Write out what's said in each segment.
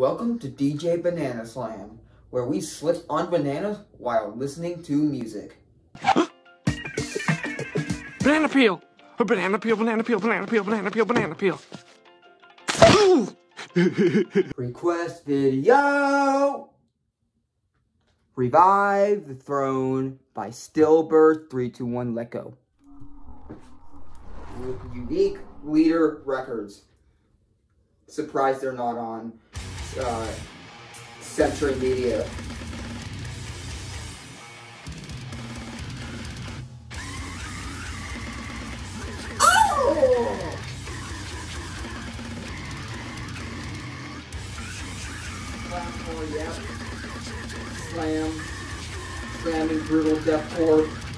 Welcome to DJ Banana Slam, where we slip on bananas while listening to music. Banana peel! A banana peel, banana peel, banana peel, banana peel, banana peel. Request video! Revive the Throne by Stillbirth 321 Let Go. Unique Leader Records. Surprised they're not on uh, Century Media. Oh! Slam. Slam. Slamming brutal deathcore.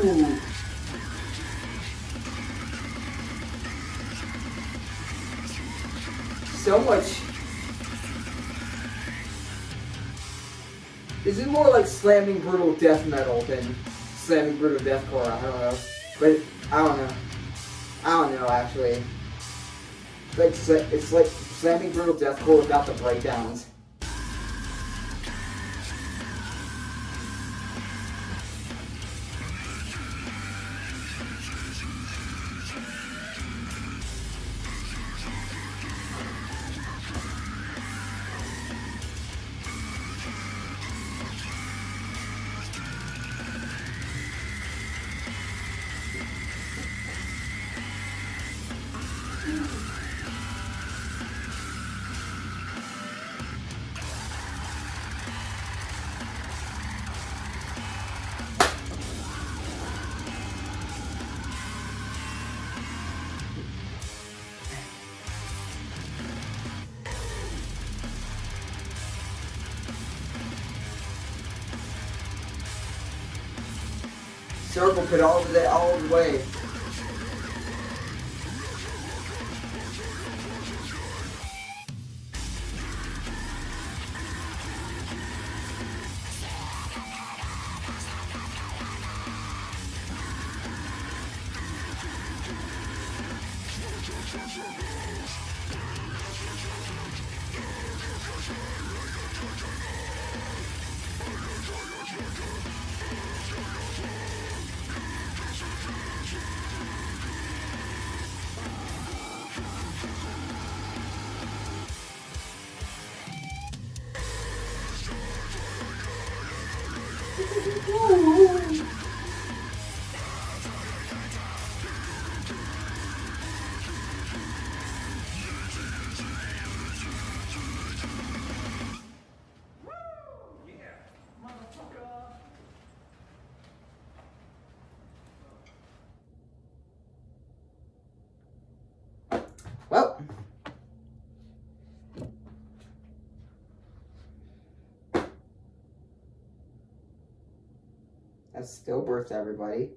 So much. This is more like slamming brutal death metal than slamming brutal deathcore. I don't know, but I don't know. I don't know actually. It's like it's like slamming brutal deathcore without the breakdowns. Circle pit all the all the way. Well. That's stillbirth, everybody.